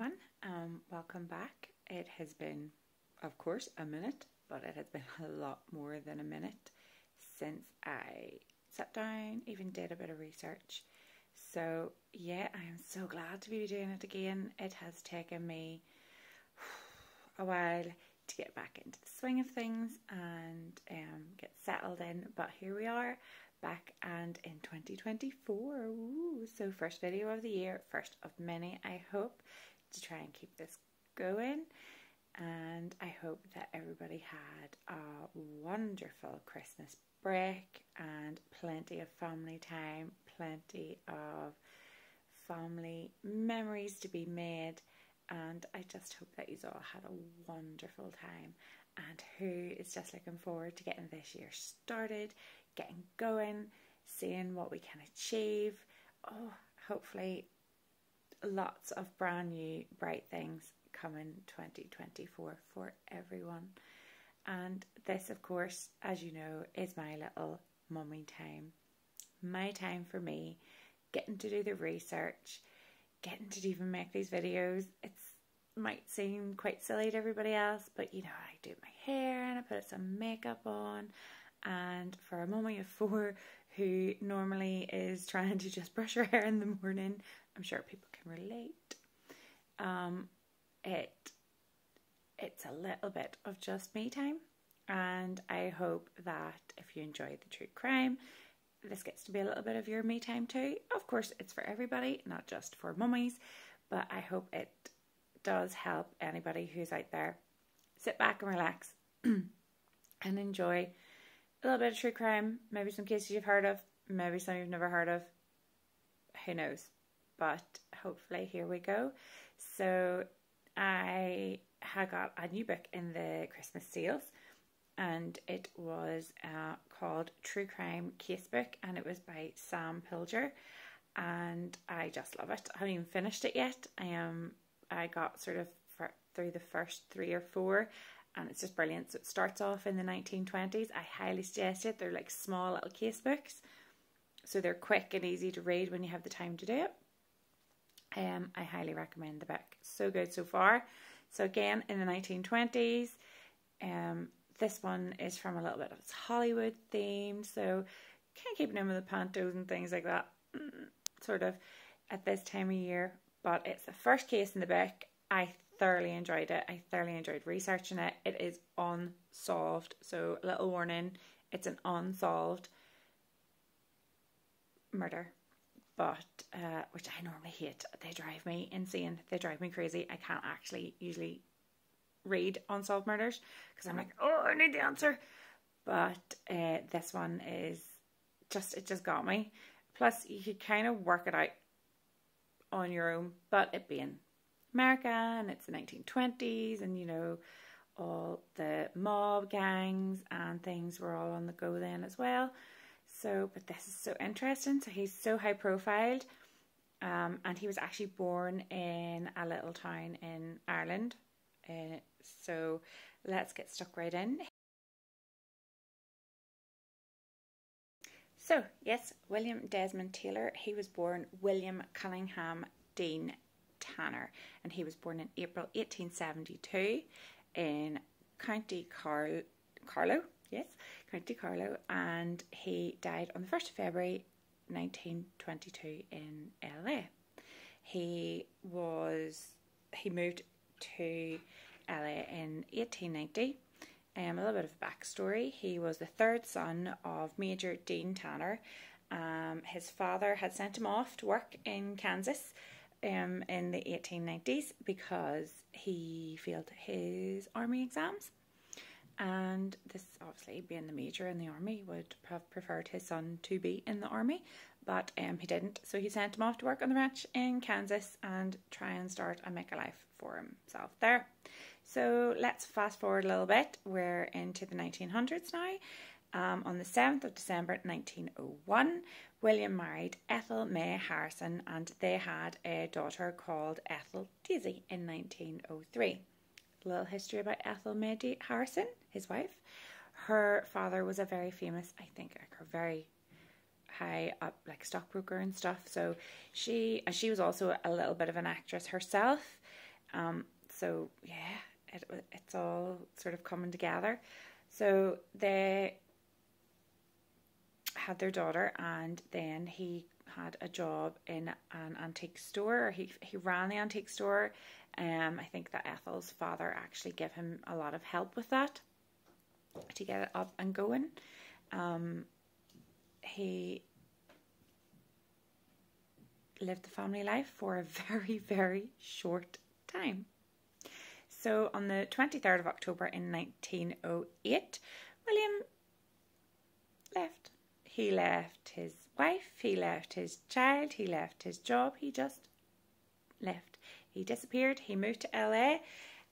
everyone. Um, welcome back. It has been, of course, a minute, but it has been a lot more than a minute since I sat down, even did a bit of research. So, yeah, I am so glad to be doing it again. It has taken me a while to get back into the swing of things and um, get settled in, but here we are back and in 2024. Ooh, so, first video of the year, first of many, I hope, to try and keep this going. And I hope that everybody had a wonderful Christmas break and plenty of family time, plenty of family memories to be made. And I just hope that you all had a wonderful time. And who is just looking forward to getting this year started, getting going, seeing what we can achieve. Oh, hopefully, lots of brand new bright things coming 2024 for everyone. And this, of course, as you know, is my little mummy time. My time for me, getting to do the research, getting to even make these videos. It might seem quite silly to everybody else, but you know, I do my hair and I put some makeup on and for a mummy of four who normally is trying to just brush her hair in the morning, I'm sure people can relate. Um, it it's a little bit of just me time, and I hope that if you enjoy the true crime, this gets to be a little bit of your me time too. Of course, it's for everybody, not just for mummies, but I hope it does help anybody who's out there sit back and relax and enjoy a little bit of true crime, maybe some cases you've heard of, maybe some you've never heard of. Who knows? But hopefully, here we go. So, I had got a new book in the Christmas sales, and it was uh, called True Crime Casebook, and it was by Sam Pilger. And I just love it. I haven't even finished it yet. I am. I got sort of through the first three or four, and it's just brilliant. So it starts off in the 1920s. I highly suggest it. They're like small little case books, so they're quick and easy to read when you have the time to do it. Um, I highly recommend the book. So good so far. So again, in the 1920s, um, this one is from a little bit of its Hollywood theme. So can't keep them with the pantos and things like that, mm, sort of at this time of year. But it's the first case in the book. I thoroughly enjoyed it. I thoroughly enjoyed researching it. It is unsolved. So, a little warning it's an unsolved murder. But, uh, which I normally hate. They drive me insane. They drive me crazy. I can't actually usually read unsolved murders because I'm like, oh, I need the answer. But uh, this one is just, it just got me. Plus, you could kind of work it out on your own, but it being America and it's the 1920s and you know all the mob gangs and things were all on the go then as well. So, but this is so interesting. So he's so high profiled, um, and he was actually born in a little town in Ireland. Uh, so let's get stuck right in. So yes, William Desmond Taylor. He was born William Cunningham Deane Tanner, and he was born in April 1872 in County Car- Carlow. Yes, County Carlow, and he died on the 1st of February 1922 in LA. He was he moved to LA in 1890. Um, a little bit of a backstory. He was the third son of Major Deane Tanner. Um, his father had sent him off to work in Kansas um, in the 1890s because he failed his army exams. And this, obviously, being the major in the army, would have preferred his son to be in the army, but um, he didn't. So he sent him off to work on the ranch in Kansas and try and start and make a life for himself there. So let's fast forward a little bit. We're into the 1900s now. Um, on the 7th of December 1901, William married Ethel May Harrison and they had a daughter called Ethel Daisy in 1903. Little history about Ethel May Harrison, his wife. Her father was a very famous, I think, like a very high up like stockbroker and stuff. So she she was also a little bit of an actress herself. Um, so yeah, it, it's all sort of coming together. So they had their daughter, and then he had a job in an antique store. He he ran the antique store. Um, I think that Ethel's father actually gave him a lot of help with that to get it up and going. Um, he lived the family life for a very, very short time. So on the 23rd of October in 1908, William left. He left his wife, he left his child, he left his job, he just left. He disappeared, he moved to LA,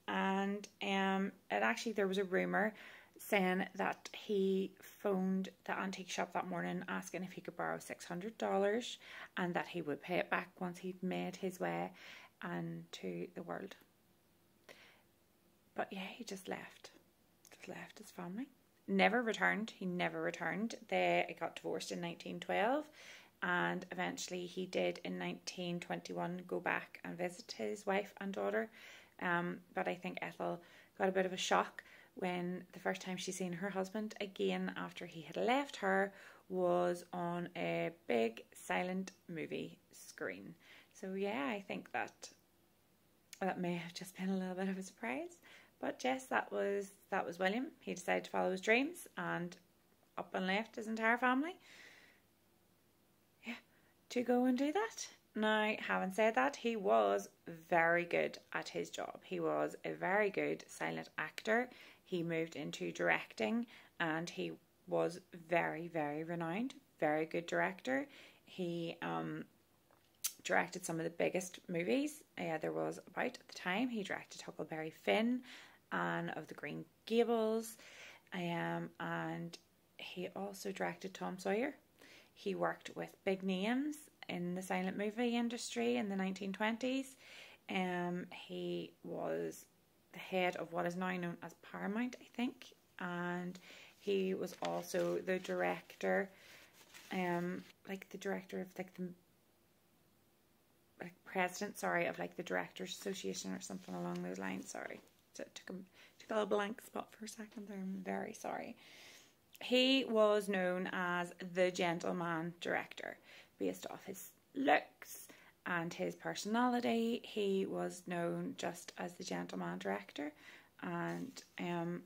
and um, it actually, there was a rumour saying that he phoned the antique shop that morning asking if he could borrow $600 and that he would pay it back once he'd made his way and to the world. But yeah, he just left. Just left his family. Never returned. He never returned. They got divorced in 1912 and eventually he did in 1921 go back and visit his wife and daughter. Um, but I think Ethel got a bit of a shock when the first time she seen her husband again after he had left her was on a big silent movie screen. So yeah, I think that that may have just been a little bit of a surprise. But yes, that was that was William. He decided to follow his dreams and up and left his entire family. Yeah, to go and do that. Now, having said that, he was very good at his job. He was a very good silent actor he moved into directing and he was very, very renowned, very good director. He um, directed some of the biggest movies uh, there was about at the time. He directed Huckleberry Finn, Anne of the Green Gables, um, and he also directed Tom Sawyer. He worked with big names in the silent movie industry in the 1920s. Um, he was the head of what is now known as Paramount, I think, and he was also the director, um, like the director of like the like president, sorry, of like the Directors Association or something along those lines. Sorry, it took took a little blank spot for a second there. I'm very sorry. He was known as the gentleman director, based off his looks, and his personality. He was known just as the gentleman director, and um,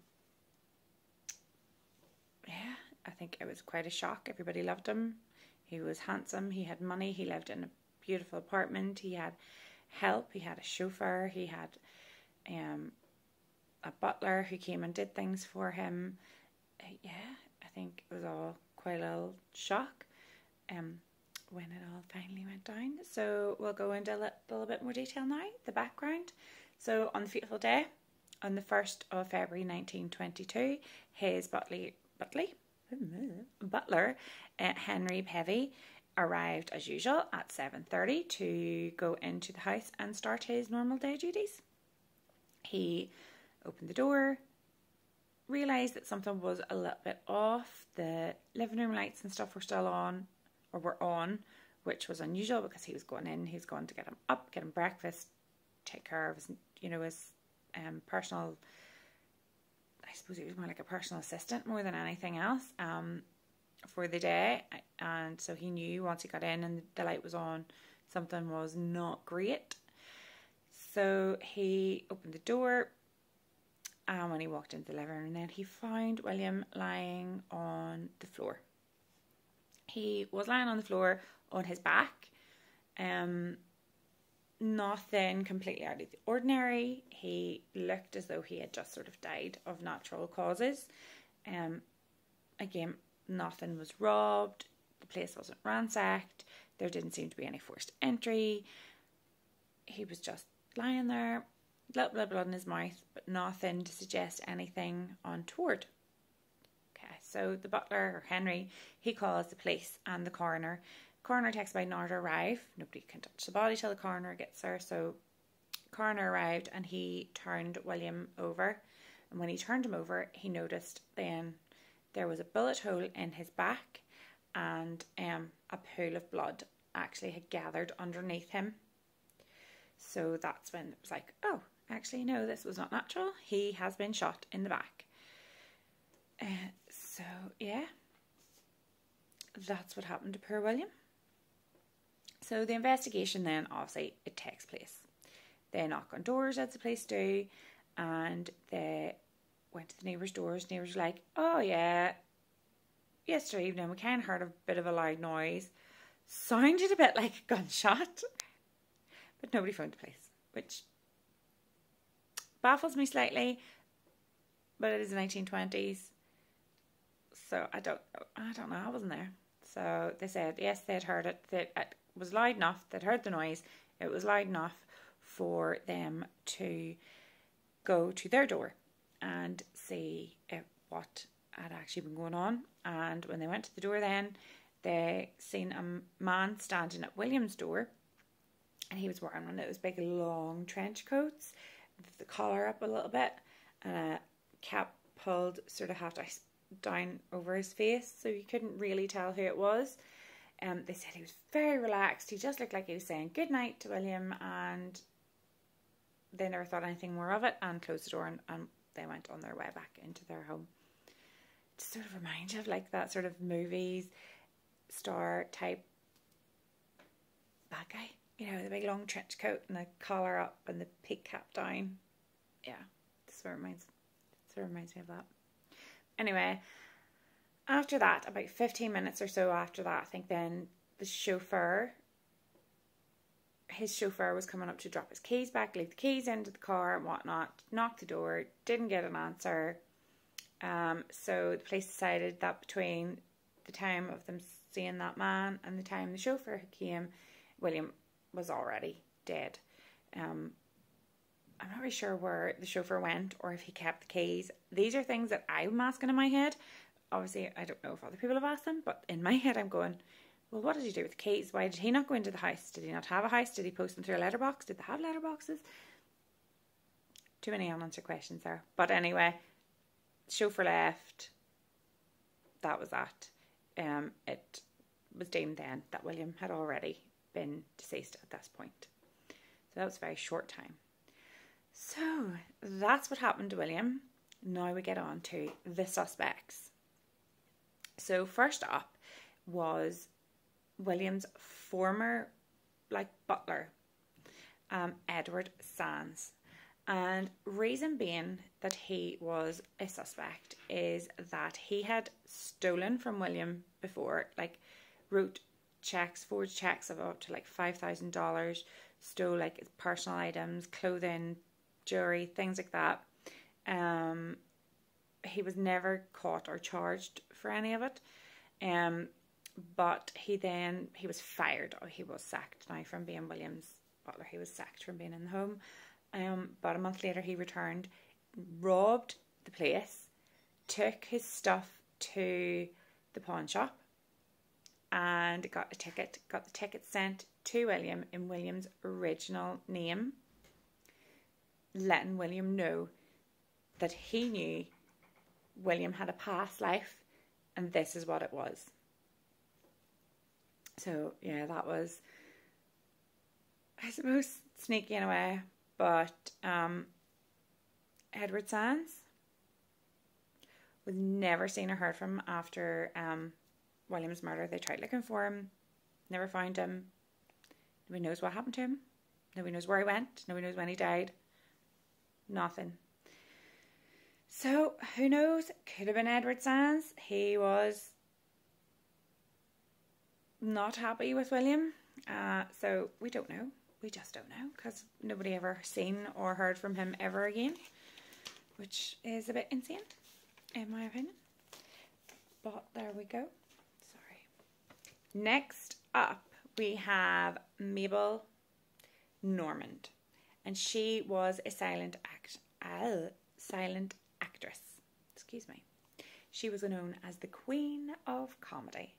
yeah, I think it was quite a shock. Everybody loved him. He was handsome. He had money. He lived in a beautiful apartment. He had help. He had a chauffeur. He had um, a butler who came and did things for him. Uh, yeah, I think it was all quite a little shock. Um, when it all finally went down. So we'll go into a little bit more detail now, the background. So on the fateful day, on the 1st of February 1922, his butler, butler, butler uh, Henry Peavey arrived as usual at 7.30 to go into the house and start his normal day duties. He opened the door, realised that something was a little bit off. The living room lights and stuff were still on, or were on, which was unusual because he was going in, he was going to get him up, get him breakfast, take care of his, you know, his um, personal. I suppose he was more like a personal assistant more than anything else um, for the day, and so he knew once he got in and the light was on, something was not great. So he opened the door, and when he walked into the living room, then he found William lying on the floor he was lying on the floor on his back. Um, nothing completely out of the ordinary. He looked as though he had just sort of died of natural causes. Um, again, nothing was robbed. The place wasn't ransacked. There didn't seem to be any forced entry. He was just lying there, bit of blood in his mouth, but nothing to suggest anything untoward. Okay, so the butler, or Henry, he calls the police and the coroner. Coroner takes about an hour to arrive. Nobody can touch the body till the coroner gets there. So coroner arrived and he turned William over. And when he turned him over, he noticed then there was a bullet hole in his back and um, a pool of blood actually had gathered underneath him. So that's when it was like, oh, actually, no, this was not natural. He has been shot in the back. Uh, so, yeah, that's what happened to poor William. So the investigation then, obviously, it takes place. They knock on doors, as the police do, and they went to the neighbours' doors. Neighbours were like, oh, yeah, yesterday evening we kind of heard a bit of a loud noise. Sounded a bit like a gunshot, but nobody found the place, which baffles me slightly. But it is the 1920s, so I don't, I don't know. I wasn't there. So they said yes, they had heard it. That it was loud enough. They'd heard the noise. It was loud enough for them to go to their door and see what had actually been going on. And when they went to the door, then they seen a man standing at William's door, and he was wearing one of those big long trench coats the collar up a little bit and a cap pulled sort of half down over his face, so you couldn't really tell who it was. Um, they said he was very relaxed. He just looked like he was saying good night to William, and they never thought anything more of it and closed the door and, and they went on their way back into their home. It sort of reminds you of like that sort of movies star type bad guy you know, the big long trench coat and the collar up and the pig cap down. Yeah, this sort of reminds, sort of reminds me of that. Anyway, after that, about 15 minutes or so after that, I think then the chauffeur, his chauffeur was coming up to drop his keys back, leave the keys into the car and whatnot, knocked the door, didn't get an answer. Um, so the police decided that between the time of them seeing that man and the time the chauffeur came, William was already dead. Um, I'm not really sure where the chauffeur went or if he kept the keys. These are things that I'm asking in my head. Obviously, I don't know if other people have asked them, but in my head, I'm going, well, what did he do with the keys? Why did he not go into the house? Did he not have a house? Did he post them through a letterbox? Did they have letterboxes? Too many unanswered questions there. But anyway, chauffeur left. That was that. Um, it was deemed then that William had already been deceased at this point. So that was a very short time. So that's what happened to William. Now we get on to the suspects. So first up was William's former like butler, um, Edward Sands. And reason being that he was a suspect is that he had stolen from William before, like wrote checks, forged checks of up to like five thousand dollars, stole like personal items, clothing, jewelry, things like that. Um, he was never caught or charged for any of it. Um, but he then he was fired or he was sacked now from being Williams butler. He was sacked from being in the home. Um, but a month later he returned, robbed the place, took his stuff to the pawn shop, and got a ticket, got the ticket sent to William in William's original name, letting William know that he knew William had a past life and this is what it was. So, yeah, that was, I suppose, sneaky in a way, but um, Edward Sands was never seen or heard from after um, William's murder. They tried looking for him, never found him. Nobody knows what happened to him. Nobody knows where he went. Nobody knows when he died. Nothing. So, who knows? Could have been Edward Sands. He was not happy with William. Uh, so, we don't know. We just don't know because nobody ever seen or heard from him ever again, which is a bit insane, in my opinion. But there we go. Next up, we have Mabel Normand, and she was a silent act, uh, silent actress. Excuse me. She was known as the Queen of Comedy,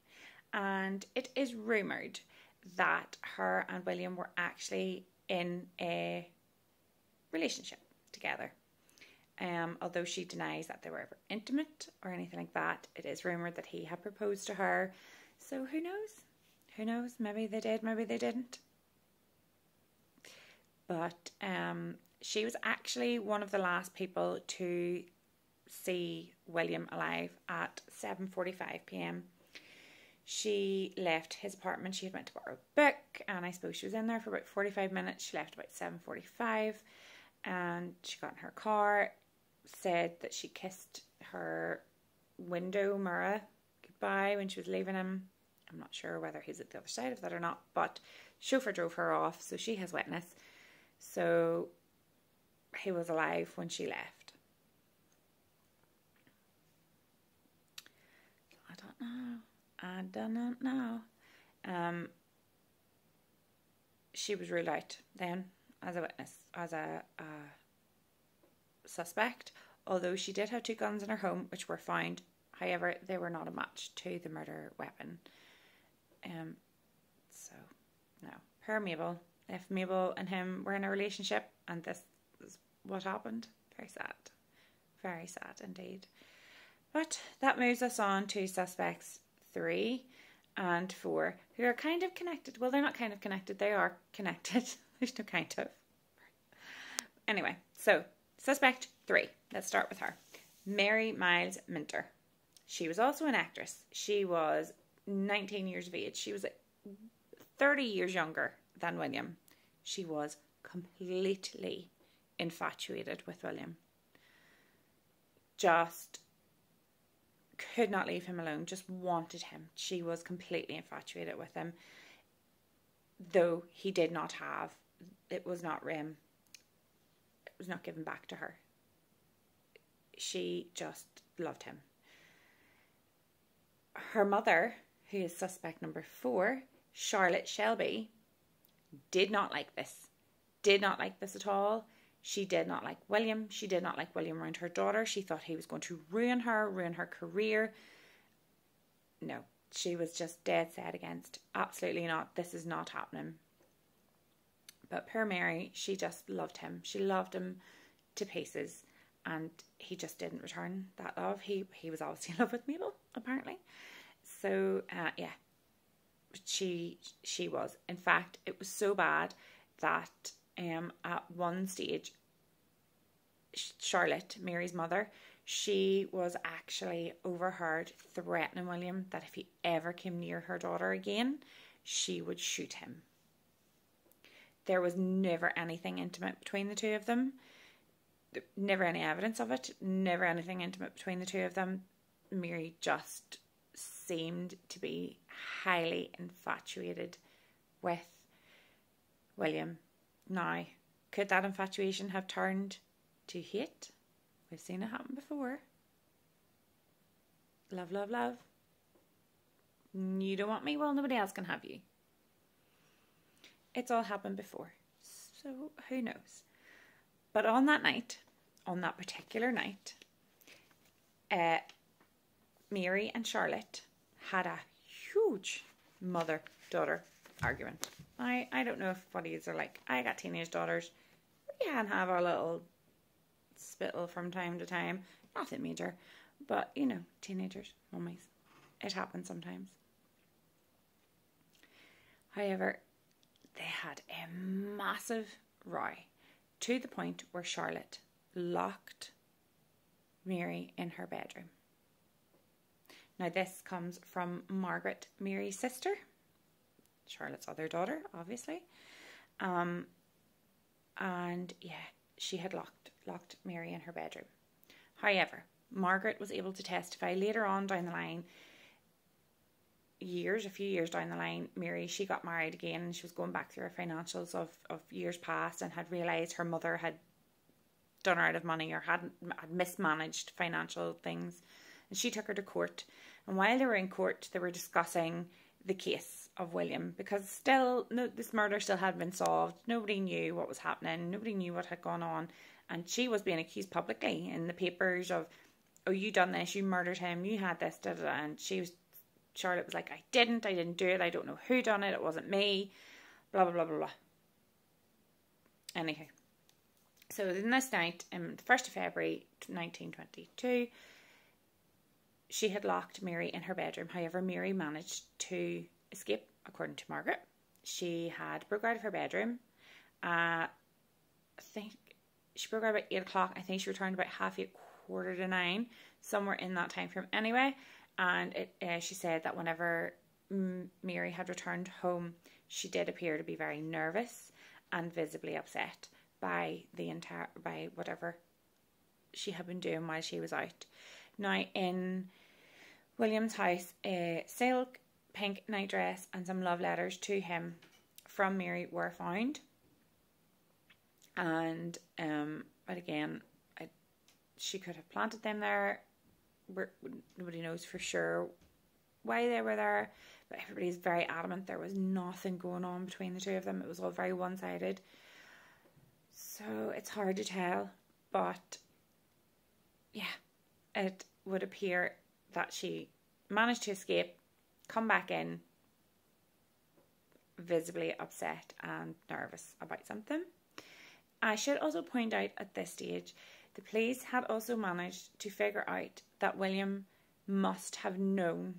and it is rumored that her and William were actually in a relationship together. Um, although she denies that they were ever intimate or anything like that, it is rumored that he had proposed to her so who knows? Who knows? Maybe they did, maybe they didn't. but um, she was actually one of the last people to see William alive at 7:45 p.m. She left his apartment. She had went to borrow a book, and I suppose she was in there for about 45 minutes. She left about 7:45, and she got in her car. Said that she kissed her window mirror goodbye when she was leaving him. I'm not sure whether he's at the other side of that or not, but chauffeur drove her off, so she has witness. So he was alive when she left. I don't know. I do not know. Um, she was ruled out then as a witness, as a, a suspect, although she did have two guns in her home, which were found. However, they were not a match to the murder weapon. Um, so, no. Her Mabel, if Mabel and him were in a relationship and this is what happened, very sad. Very sad indeed. But that moves us on to suspects three and four, who are kind of connected. Well, they're not kind of connected, they are connected. There's no kind of. Anyway, so suspect three. Let's start with her. Mary Miles Minter. She was also an actress. She was 19 years of age. She was 30 years younger than William. She was completely infatuated with William. Just could not leave him alone, just wanted him. She was completely infatuated with him. Though he did not have, it was not Rim, it was not given back to her. She just loved him her mother, who is suspect number four, Charlotte Shelby, did not like this. Did not like this at all. She did not like William. She did not like William around her daughter. She thought he was going to ruin her, ruin her career. No, she was just dead set against. Absolutely not. This is not happening. But poor Mary, she just loved him. She loved him to pieces and he just didn't return that love. He he was obviously in love with Mabel, apparently. So uh, yeah, she she was. In fact, it was so bad that um at one stage, Charlotte, Mary's mother, she was actually overheard threatening William that if he ever came near her daughter again, she would shoot him. There was never anything intimate between the two of them never any evidence of it, never anything intimate between the two of them. Mary just seemed to be highly infatuated with William. Now, could that infatuation have turned to hate? We've seen it happen before. Love, love, love. You don't want me? Well, nobody else can have you. It's all happened before. So who knows? But on that night, on that particular night, uh, Mary and Charlotte had a huge mother daughter argument. I, I don't know if buddies are like, I got teenage daughters. We can have our little spittle from time to time. Nothing major. But, you know, teenagers, oh mummies. It happens sometimes. However, they had a massive row to the point where Charlotte locked Mary in her bedroom. Now, this comes from Margaret, Mary's sister, Charlotte's other daughter, obviously. Um, and yeah, she had locked locked Mary in her bedroom. However, Margaret was able to testify later on down the line years, a few years down the line, Mary, she got married again and she was going back through her financials of, of years past and had realised her mother had done her out of money or hadn't had mismanaged financial things. And she took her to court. And while they were in court, they were discussing the case of William because still no this murder still hadn't been solved. Nobody knew what was happening. Nobody knew what had gone on. And she was being accused publicly in the papers of, oh, you done this, you murdered him, you had this, da, da, da. and she was Charlotte was like, I didn't, I didn't do it, I don't know who done it, it wasn't me, blah, blah, blah, blah, blah. Anyhow, so in this night, um, the 1st of February 1922, she had locked Mary in her bedroom. However, Mary managed to escape, according to Margaret. She had broke out of her bedroom, uh, I think she broke out about eight o'clock. I think she returned about half eight, quarter to nine, somewhere in that time frame. Anyway, and it, uh, she said that whenever Mary had returned home, she did appear to be very nervous and visibly upset by the entire by whatever she had been doing while she was out. Now in William's house, a silk pink nightdress and some love letters to him from Mary were found. And um, but again, I, she could have planted them there. We're, nobody knows for sure why they were there, but everybody's very adamant there was nothing going on between the two of them. It was all very one sided. So it's hard to tell, but yeah, it would appear that she managed to escape, come back in, visibly upset and nervous about something. I should also point out at this stage, the police had also managed to figure out that William must have known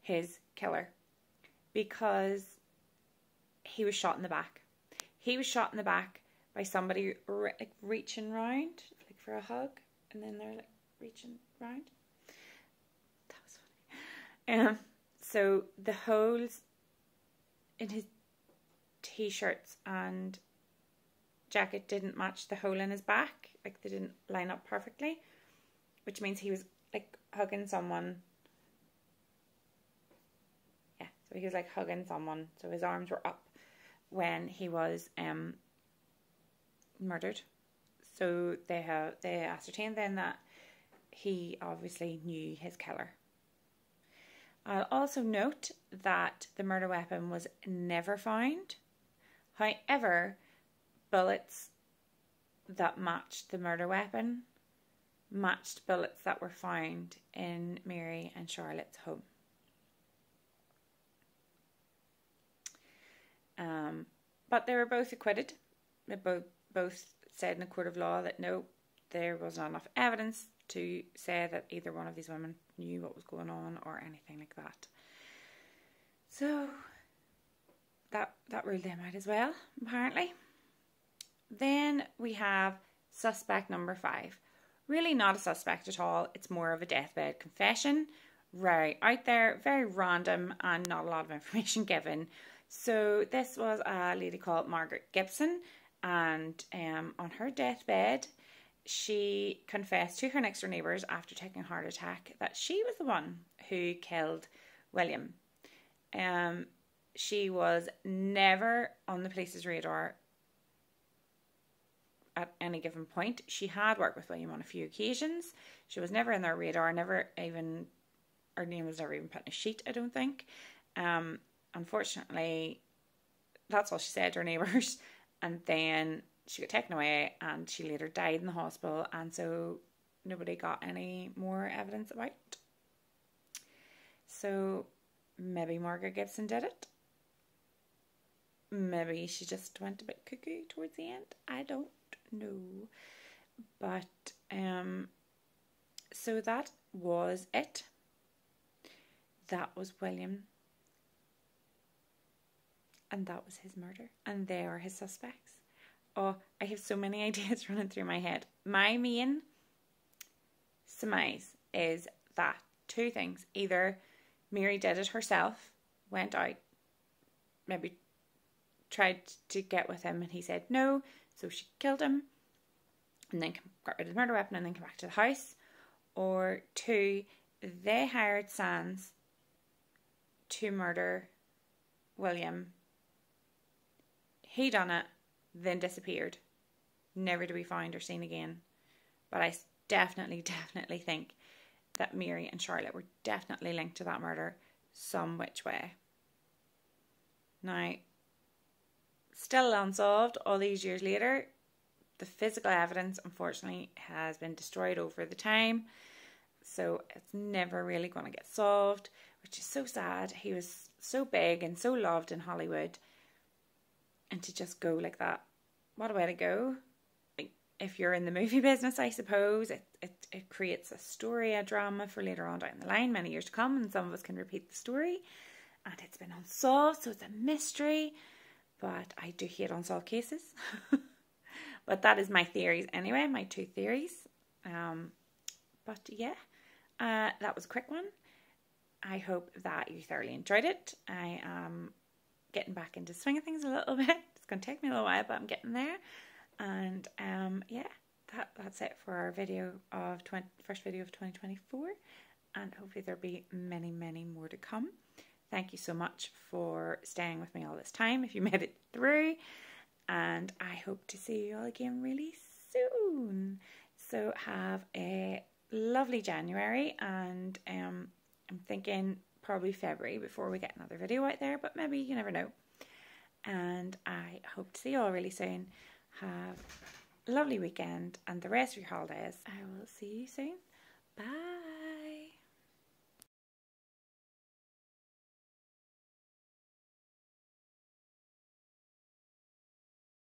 his killer because he was shot in the back. He was shot in the back by somebody re- like reaching round like for a hug, and then they're like reaching round. Um, so the holes in his t-shirts and jacket didn't match the hole in his back, like they didn't line up perfectly, which means he was like hugging someone. Yeah, so he was like hugging someone, so his arms were up when he was um murdered. So they have they ascertained then that he obviously knew his killer. I'll also note that the murder weapon was never found. However, bullets that matched the murder weapon matched bullets that were found in Mary and Charlotte's home. Um, but they were both acquitted. They both both said in a court of law that no, there was not enough evidence to say that either one of these women knew what was going on or anything like that. So that that ruled them out as well, apparently. Then we have suspect number five. Really not a suspect at all. It's more of a deathbed confession. Very out there, very random, and not a lot of information given. So this was a lady called Margaret Gibson, and um, on her deathbed, she confessed to her next door neighbours after taking a heart attack that she was the one who killed William. Um, she was never on the police's radar at any given point. She had worked with William on a few occasions. She was never in their radar, never even, her name was never even put in a sheet, I don't think. Um, unfortunately, that's all she said to her neighbours. And then she got taken away and she later died in the hospital and so nobody got any more evidence about. So maybe Margaret Gibson did it. Maybe she just went a bit cuckoo towards the end. I don't know. But um so that was it. That was William. And that was his murder. And they are his suspects. Oh, I have so many ideas running through my head. My main surmise is that two things. Either Mary did it herself, went out, maybe tried to get with him, and he said no, so she killed him, and then got rid of the murder weapon, and then came back to the house. Or two, they hired Sands to murder William. He done it then disappeared, never to be found or seen again. But I definitely, definitely think that Mary and Charlotte were definitely linked to that murder some which way. Now, still unsolved all these years later, the physical evidence unfortunately has been destroyed over the time, so it's never really going to get solved, which is so sad. He was so big and so loved in Hollywood and to just go like that, what a way to go. If you're in the movie business, I suppose it, it, it creates a story, a drama for later on down the line, many years to come, and some of us can repeat the story. And it's been unsolved, so it's a mystery. But I do hate unsolved cases. but that is my theories anyway, my two theories. Um, but yeah, uh, that was a quick one. I hope that you thoroughly enjoyed it. I am getting back into swinging things a little bit. It's going to take me a little while, but I'm getting there. And um, yeah, that, that's it for our video of 20, first video of 2024. And hopefully there'll be many, many more to come. Thank you so much for staying with me all this time if you made it through. And I hope to see you all again really soon. So have a lovely January and um, I'm thinking probably February before we get another video out there, but maybe you never know. And I hope to see you all really soon. Have a lovely weekend and the rest of your holidays. I will see you soon. Bye.